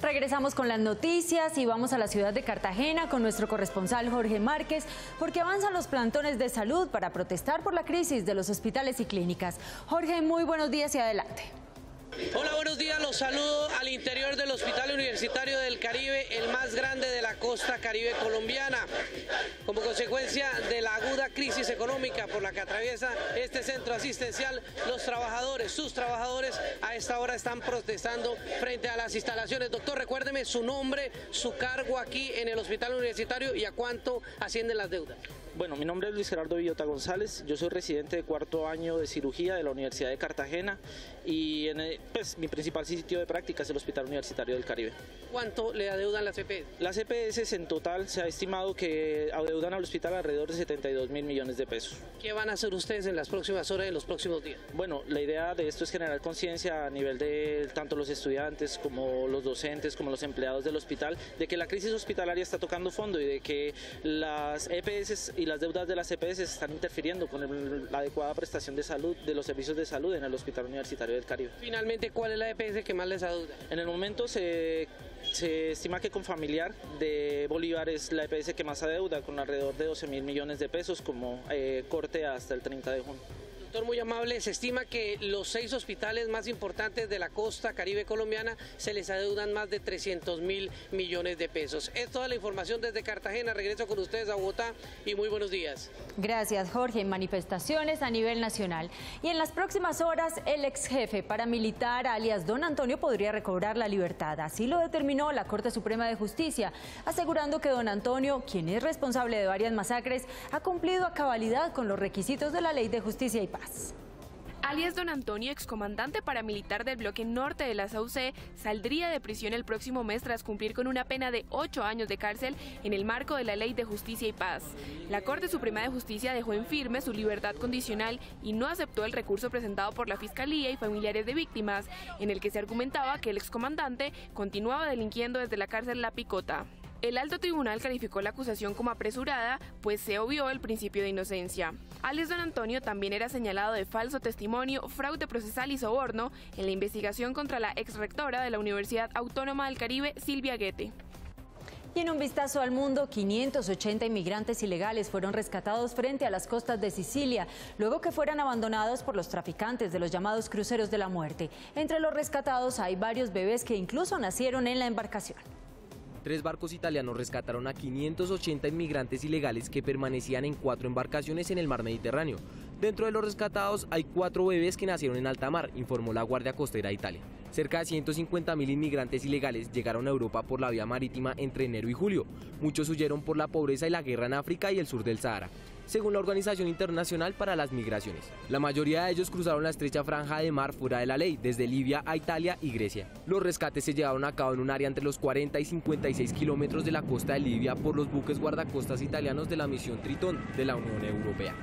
Regresamos con las noticias y vamos a la ciudad de Cartagena con nuestro corresponsal Jorge Márquez, porque avanzan los plantones de salud para protestar por la crisis de los hospitales y clínicas. Jorge, muy buenos días y adelante. Hola, buenos días. Los saludo al interior del Hospital Universitario del Caribe, el más grande de la costa caribe colombiana. Como consecuencia de la aguda crisis económica por la que atraviesa este centro asistencial, los trabajadores, sus trabajadores, a esta hora están protestando frente a las instalaciones. Doctor, recuérdeme su nombre, su cargo aquí en el Hospital Universitario y a cuánto ascienden las deudas. Bueno, mi nombre es Luis Gerardo Villota González, yo soy residente de cuarto año de cirugía de la Universidad de Cartagena y en pues, mi principal sitio de práctica es el Hospital Universitario del Caribe. ¿Cuánto le adeudan las EPS? Las EPS en total se ha estimado que adeudan al hospital alrededor de 72 mil millones de pesos. ¿Qué van a hacer ustedes en las próximas horas, en los próximos días? Bueno, la idea de esto es generar conciencia a nivel de tanto los estudiantes como los docentes, como los empleados del hospital, de que la crisis hospitalaria está tocando fondo y de que las EPS y las deudas de las EPS están interfiriendo con la adecuada prestación de salud de los servicios de salud en el Hospital Universitario del Caribe. Finalmente, ¿cuál es la EPS que más les adeuda? En el momento se, se estima que con familiar de Bolívar es la EPS que más adeuda, con alrededor de 12 mil millones de pesos como eh, corte hasta el 30 de junio. Doctor, muy amable, se estima que los seis hospitales más importantes de la costa caribe colombiana se les adeudan más de 300 mil millones de pesos. Es toda la información desde Cartagena. Regreso con ustedes a Bogotá y muy buenos días. Gracias, Jorge. Manifestaciones a nivel nacional. Y en las próximas horas, el ex jefe paramilitar, alias Don Antonio, podría recobrar la libertad. Así lo determinó la Corte Suprema de Justicia, asegurando que Don Antonio, quien es responsable de varias masacres, ha cumplido a cabalidad con los requisitos de la Ley de Justicia y Paz. Alias Don Antonio, excomandante paramilitar del bloque norte de la SAUCE, saldría de prisión el próximo mes tras cumplir con una pena de ocho años de cárcel en el marco de la Ley de Justicia y Paz. La Corte Suprema de Justicia dejó en firme su libertad condicional y no aceptó el recurso presentado por la Fiscalía y familiares de víctimas, en el que se argumentaba que el excomandante continuaba delinquiendo desde la cárcel La Picota. El alto tribunal calificó la acusación como apresurada, pues se obvió el principio de inocencia. Alex Don Antonio también era señalado de falso testimonio, fraude procesal y soborno en la investigación contra la ex rectora de la Universidad Autónoma del Caribe, Silvia Guete. Y en un vistazo al mundo, 580 inmigrantes ilegales fueron rescatados frente a las costas de Sicilia, luego que fueran abandonados por los traficantes de los llamados cruceros de la muerte. Entre los rescatados hay varios bebés que incluso nacieron en la embarcación. Tres barcos italianos rescataron a 580 inmigrantes ilegales que permanecían en cuatro embarcaciones en el mar Mediterráneo. Dentro de los rescatados hay cuatro bebés que nacieron en alta mar, informó la Guardia Costera de Italia. Cerca de 150.000 inmigrantes ilegales llegaron a Europa por la vía marítima entre enero y julio. Muchos huyeron por la pobreza y la guerra en África y el sur del Sahara según la Organización Internacional para las Migraciones. La mayoría de ellos cruzaron la estrecha franja de mar fuera de la ley, desde Libia a Italia y Grecia. Los rescates se llevaron a cabo en un área entre los 40 y 56 kilómetros de la costa de Libia por los buques guardacostas italianos de la misión Tritón de la Unión Europea.